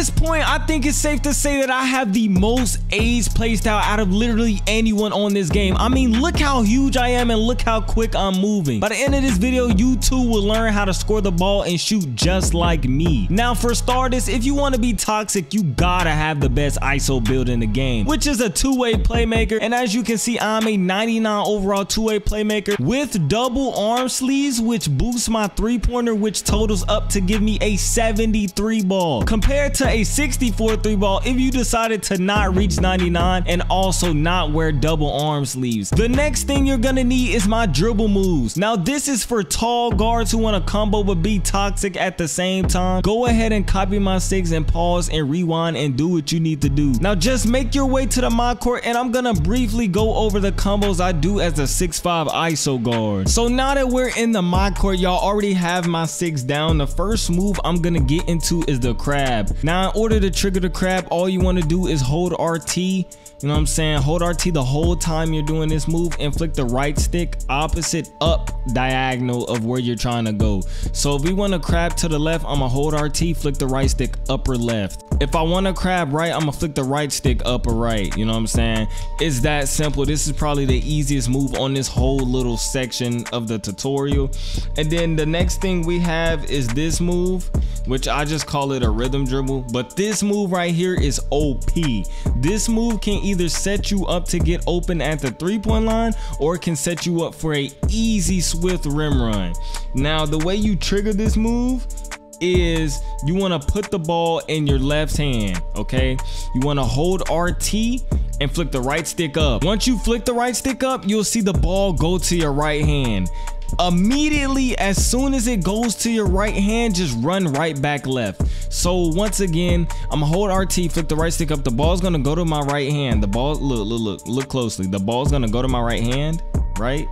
this point, I think it's safe to say that I have the most A's playstyle out of literally anyone on this game. I mean, look how huge I am and look how quick I'm moving. By the end of this video, you too will learn how to score the ball and shoot just like me. Now, for starters, if you want to be toxic, you gotta have the best ISO build in the game, which is a two-way playmaker. And as you can see, I'm a 99 overall two-way playmaker with double arm sleeves, which boosts my three-pointer, which totals up to give me a 73 ball. Compared to a 64 three ball, if you decided to not reach 99 and also not wear double arm sleeves. The next thing you're gonna need is my dribble moves. Now, this is for tall guards who want to combo but be toxic at the same time. Go ahead and copy my six and pause and rewind and do what you need to do. Now, just make your way to the mod court and I'm gonna briefly go over the combos I do as a 6'5 ISO guard. So now that we're in the mod court, y'all already have my six down. The first move I'm gonna get into is the crab. Now, in order to trigger the crab, all you wanna do is hold RT you know what I'm saying? Hold RT the whole time you're doing this move and flick the right stick opposite up diagonal of where you're trying to go. So if we want to crab to the left, I'm gonna hold RT, flick the right stick upper left. If I want to crab right, I'm gonna flick the right stick up or right. You know what I'm saying? It's that simple. This is probably the easiest move on this whole little section of the tutorial. And then the next thing we have is this move, which I just call it a rhythm dribble. But this move right here is OP. This move can either set you up to get open at the three point line or it can set you up for a easy swift rim run. Now, the way you trigger this move is you want to put the ball in your left hand, okay? You want to hold RT and flick the right stick up. Once you flick the right stick up, you'll see the ball go to your right hand. Immediately as soon as it goes to your right hand just run right back left. So once again i'm gonna hold rt flick the right stick up. The ball's gonna go to my right hand. The ball look look look look closely. The ball's gonna go to my right hand right?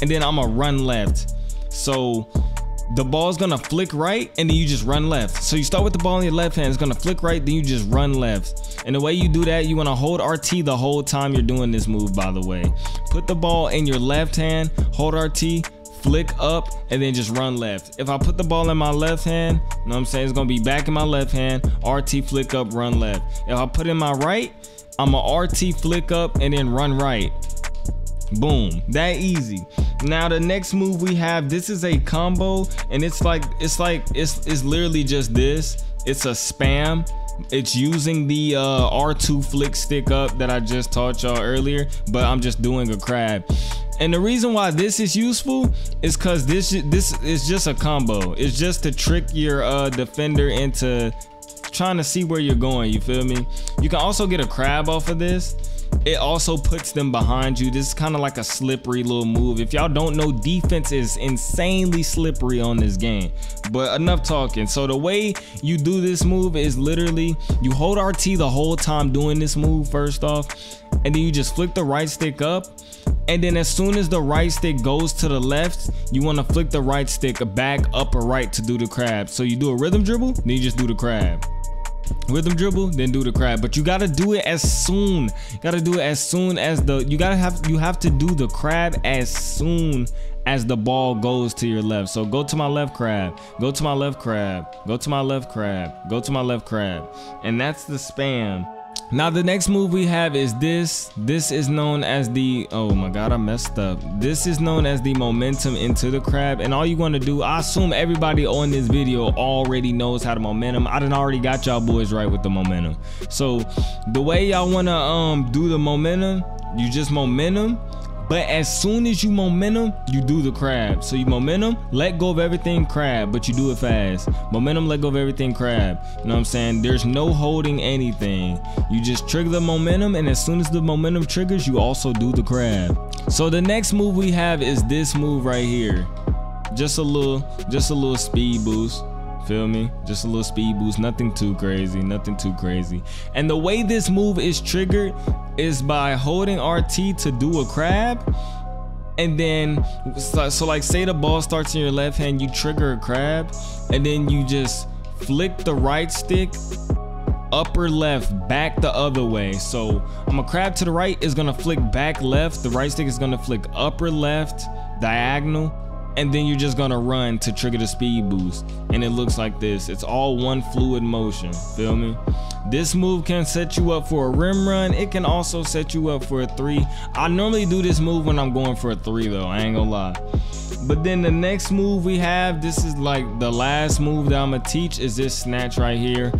And then i'm gonna run left. So the ball's gonna flick right and then you just run left. So you start with the ball in your left hand, it's gonna flick right, then you just run left. And the way you do that, you wanna hold RT the whole time you're doing this move, by the way. Put the ball in your left hand, hold RT, flick up and then just run left. If I put the ball in my left hand, you know what I'm saying? It's gonna be back in my left hand, RT flick up, run left. If I put in my right, I'm a RT flick up and then run right. Boom, that easy. Now the next move we have, this is a combo and it's like, it's like, it's, it's literally just this. It's a spam it's using the uh, R2 flick stick up that I just taught y'all earlier, but I'm just doing a crab. And the reason why this is useful is because this this is just a combo. It's just to trick your uh, defender into trying to see where you're going. You feel me? You can also get a crab off of this. It also puts them behind you. This is kind of like a slippery little move. If y'all don't know, defense is insanely slippery on this game. But enough talking. So the way you do this move is literally you hold RT the whole time doing this move first off, and then you just flick the right stick up and then as soon as the right stick goes to the left, you want to flick the right stick back up or right to do the crab. So you do a rhythm dribble, then you just do the crab. Rhythm dribble, then do the crab. But you gotta do it as soon. You gotta do it as soon as the you gotta have you have to do the crab as soon as the ball goes to your left. So go to my left crab, go to my left crab, go to my left crab, go to my left crab. And that's the spam. Now the next move we have is this. This is known as the, oh my God, I messed up. This is known as the momentum into the crab. And all you want to do, I assume everybody on this video already knows how to momentum. I done already got y'all boys right with the momentum. So the way y'all want to um do the momentum, you just momentum but as soon as you momentum, you do the crab. So you momentum, let go of everything crab, but you do it fast. Momentum, let go of everything crab. You know what I'm saying? There's no holding anything. You just trigger the momentum, and as soon as the momentum triggers, you also do the crab. So the next move we have is this move right here. Just a little, just a little speed boost. Feel me? Just a little speed boost, nothing too crazy, nothing too crazy. And the way this move is triggered is by holding RT to do a crab. And then, so like say the ball starts in your left hand, you trigger a crab, and then you just flick the right stick upper left back the other way so i'm a crab to the right is gonna flick back left the right stick is gonna flick upper left diagonal and then you're just gonna run to trigger the speed boost. And it looks like this. It's all one fluid motion. Feel me? This move can set you up for a rim run. It can also set you up for a three. I normally do this move when i'm going for a three though. I ain't gonna lie. But then the next move we have this is like the last move that i'm gonna teach is this snatch right here.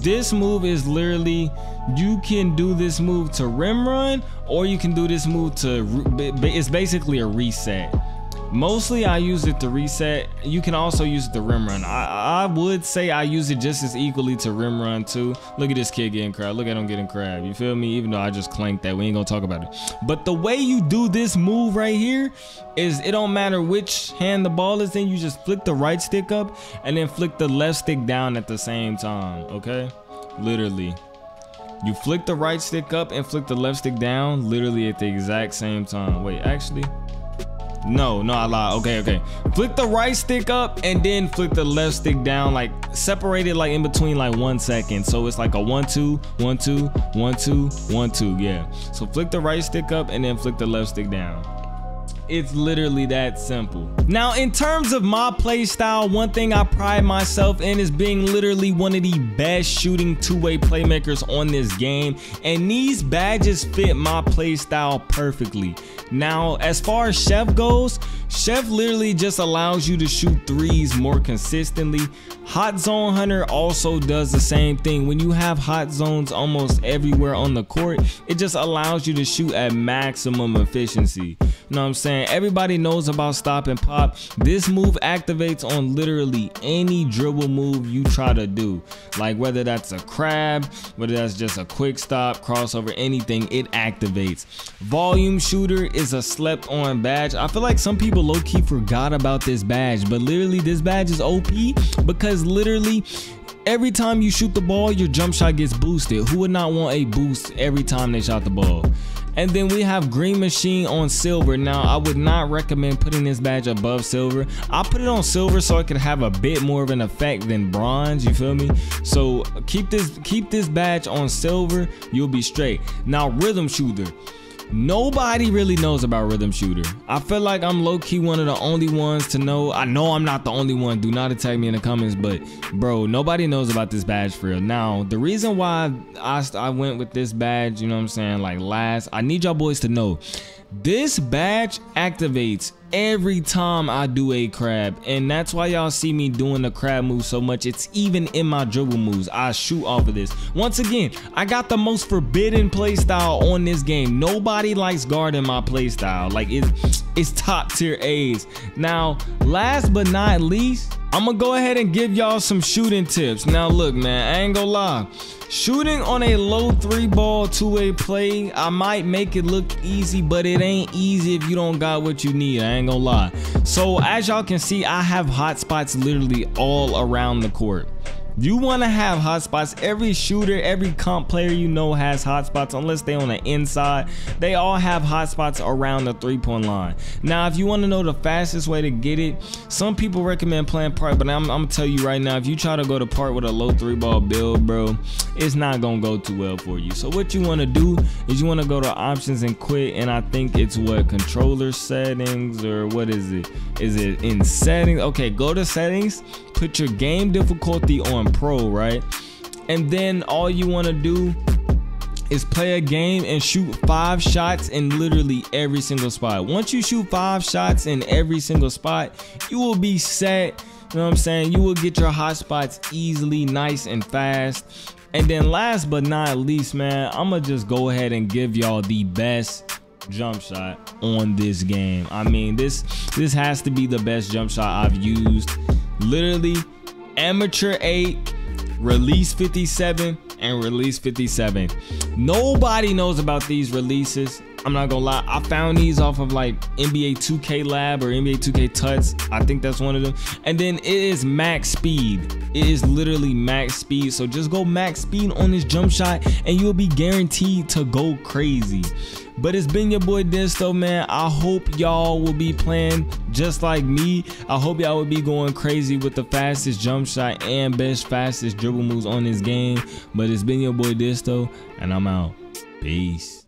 This move is literally you can do this move to rim run or you can do this move to it's basically a reset Mostly I use it to reset. You can also use it to rim run. I, I would say I use it just as equally to rim run too. Look at this kid getting crab. Look at him getting crab. You feel me? Even though I just clanked that. We ain't gonna talk about it. But the way you do this move right here is it don't matter which hand the ball is in. You just flick the right stick up and then flick the left stick down at the same time. Okay? Literally. You flick the right stick up and flick the left stick down literally at the exact same time. Wait, actually. No, no, I lied. Okay, okay. Flick the right stick up and then flick the left stick down, like separate it like in between like one second. So it's like a one, two, one, two, one, two, one, two. Yeah. So flick the right stick up and then flick the left stick down. It's literally that simple. Now, in terms of my play style, one thing I pride myself in is being literally one of the best shooting two-way playmakers on this game, and these badges fit my play style perfectly. Now, as far as Chef goes, Chef literally just allows you to shoot threes more consistently. Hot Zone Hunter also does the same thing. When you have hot zones almost everywhere on the court, it just allows you to shoot at maximum efficiency. You know what I'm saying? Everybody knows about stop and pop. This move activates on literally any dribble move you try to do. Like whether that's a crab, whether that's just a quick stop, crossover, anything, it activates. Volume shooter is a slept on badge. I feel like some people low key forgot about this badge, but literally this badge is OP because literally every time you shoot the ball, your jump shot gets boosted. Who would not want a boost every time they shot the ball? And then we have Green Machine on silver. Now, I would not recommend putting this badge above silver. I put it on silver so it could have a bit more of an effect than bronze, you feel me? So keep this keep this badge on silver, you'll be straight. Now, Rhythm Shooter. Nobody really knows about Rhythm Shooter. I feel like I'm low-key one of the only ones to know. I know I'm not the only one. Do not attack me in the comments, but bro, nobody knows about this badge for real. Now, the reason why I, I went with this badge, you know what I'm saying, like last, I need y'all boys to know this badge activates every time I do a crab and that's why y'all see me doing the crab move so much. It's even in my dribble moves. I shoot off of this. Once again I got the most forbidden playstyle on this game. Nobody likes guarding my playstyle. Like it's it's top tier A's. Now last but not least I'm gonna go ahead and give y'all some shooting tips now look man I ain't gonna lie Shooting on a low three ball two-way play, I might make it look easy, but it ain't easy if you don't got what you need. I ain't gonna lie. So as y'all can see, I have hot spots literally all around the court. You want to have hotspots. Every shooter, every comp player you know has hotspots unless they on the inside. They all have hotspots around the three-point line. Now, if you want to know the fastest way to get it, some people recommend playing park, but I'm, I'm going to tell you right now, if you try to go to park with a low three-ball build, bro, it's not going to go too well for you. So what you want to do is you want to go to options and quit, and I think it's what, controller settings, or what is it? Is it in settings? Okay, go to settings put your game difficulty on pro, right? And then all you want to do is play a game and shoot five shots in literally every single spot. Once you shoot five shots in every single spot, you will be set. You know what I'm saying? You will get your hot spots easily, nice and fast. And then last but not least, man, I'm gonna just go ahead and give y'all the best jump shot on this game. I mean, this this has to be the best jump shot I've used literally amateur 8 release 57 and release 57 nobody knows about these releases i'm not gonna lie i found these off of like nba 2k lab or nba 2k tuts i think that's one of them and then it is max speed it is literally max speed so just go max speed on this jump shot and you'll be guaranteed to go crazy but it's been your boy Disto, man. I hope y'all will be playing just like me. I hope y'all will be going crazy with the fastest jump shot and best fastest dribble moves on this game. But it's been your boy Disto, and I'm out. Peace.